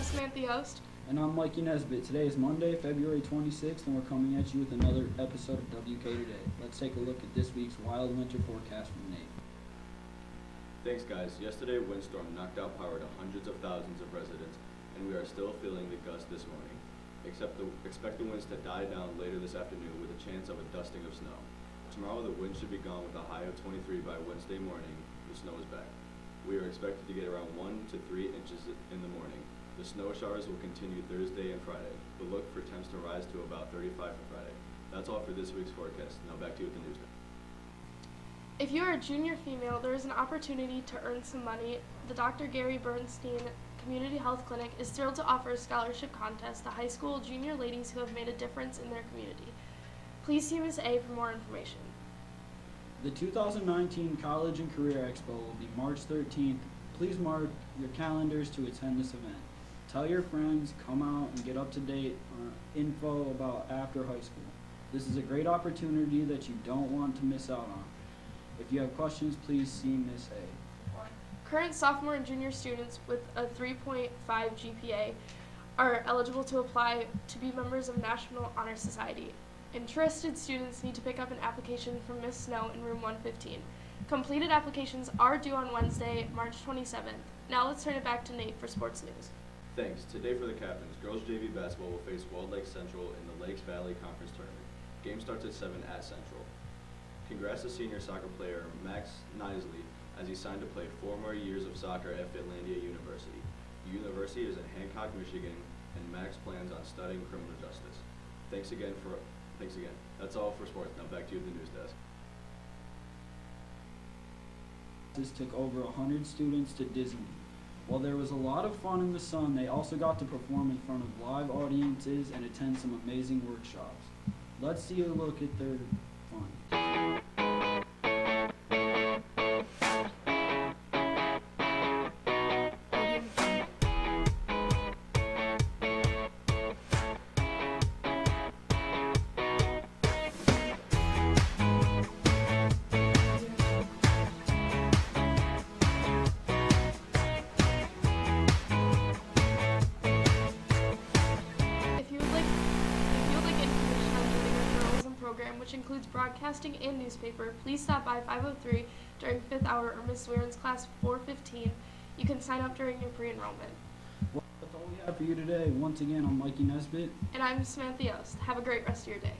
I'm Samantha Yost. And I'm Mikey Nesbitt. Today is Monday, February 26th, and we're coming at you with another episode of WK Today. Let's take a look at this week's wild winter forecast from Nate. Thanks guys. Yesterday windstorm knocked out power to hundreds of thousands of residents, and we are still feeling the gust this morning. Except the, expect the winds to die down later this afternoon with a chance of a dusting of snow. Tomorrow the wind should be gone with a high of 23 by Wednesday morning. The snow is back. We are expected to get around 1 to 3 inches in the morning. The snow showers will continue Thursday and Friday, but look for temps to rise to about 35 for Friday. That's all for this week's forecast. Now back to you with the news. If you are a junior female, there is an opportunity to earn some money. The Dr. Gary Bernstein Community Health Clinic is thrilled to offer a scholarship contest to high school junior ladies who have made a difference in their community. Please see Ms. A for more information. The 2019 College and Career Expo will be March 13th. Please mark your calendars to attend this event. Tell your friends, come out and get up to date on info about after high school. This is a great opportunity that you don't want to miss out on. If you have questions, please see Ms. A. Current sophomore and junior students with a 3.5 GPA are eligible to apply to be members of National Honor Society. Interested students need to pick up an application from Ms. Snow in room 115. Completed applications are due on Wednesday, March 27th. Now let's turn it back to Nate for sports news. Thanks. Today for the captains, girls JV basketball will face Walled Lake Central in the Lakes Valley Conference Tournament. Game starts at 7 at Central. Congrats to senior soccer player Max Nisley as he signed to play four more years of soccer at Finlandia University. The university is in Hancock, Michigan, and Max plans on studying criminal justice. Thanks again for thanks again. That's all for sports. Now back to you at the news desk. This took over 100 students to Disney. While there was a lot of fun in the sun, they also got to perform in front of live audiences and attend some amazing workshops. Let's see a look at their program, which includes broadcasting and newspaper, please stop by 503 during fifth hour or Miss Swearen's class 415. You can sign up during your pre-enrollment. Well, that's all we have for you today. Once again, I'm Mikey Nesbitt. And I'm Samantha Yost. Have a great rest of your day.